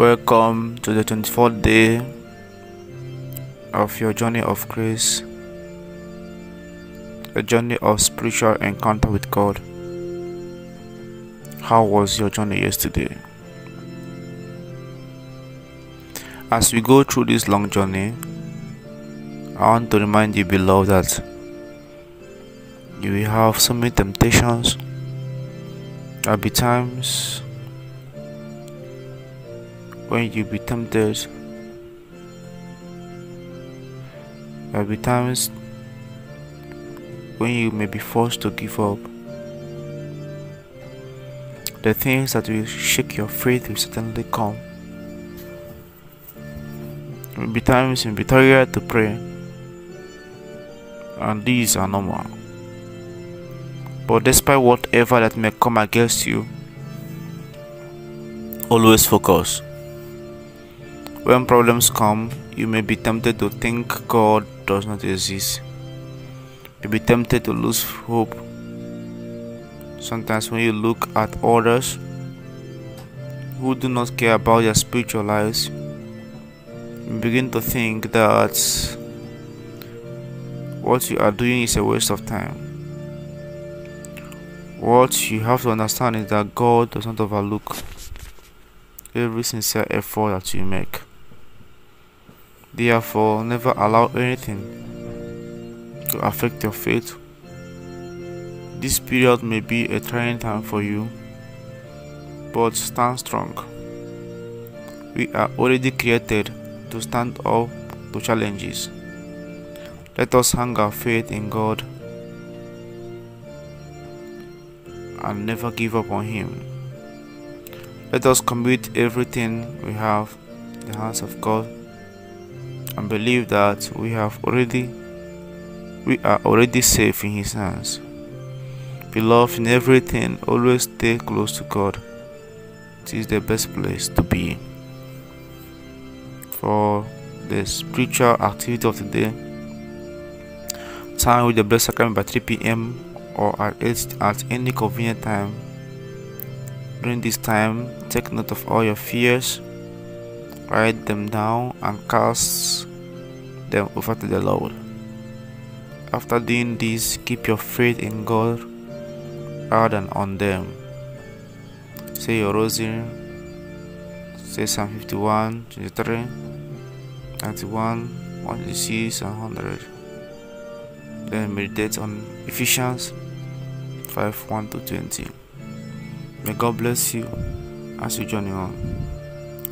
Welcome to the 24th day of your journey of grace, a journey of spiritual encounter with God. How was your journey yesterday? As we go through this long journey, I want to remind you, beloved, that you will have so many temptations. There'll be times when you be tempted. There'll be times when you may be forced to give up. The things that will shake your faith will certainly come. There will be times you'll be tired to pray, and these are normal. But despite whatever that may come against you, always focus. When problems come, you may be tempted to think God does not exist. You may be tempted to lose hope. Sometimes, when you look at others who do not care about their spiritual lives, you begin to think that what you are doing is a waste of time. What you have to understand is that God does not overlook every sincere effort that you make. Therefore, never allow anything to affect your faith. This period may be a trying time for you, but stand strong. We are already created to stand up to challenges. Let us hang our faith in God and never give up on Him. Let us commit everything we have in the hands of God and believe that we have already we are already safe in his hands. Beloved in everything, always stay close to God. It is the best place to be. For the spiritual activity of the day, time with the Blessed Sacrament by 3 p.m. or at, at any convenient time. During this time, take note of all your fears write them down and cast them over to the Lord. After doing this, keep your faith in God rather than on them. Say your rosary, say Psalm 51, 23, 91, 106, and 100. Then meditate on Ephesians 5 1 to 20. May God bless you as you journey on.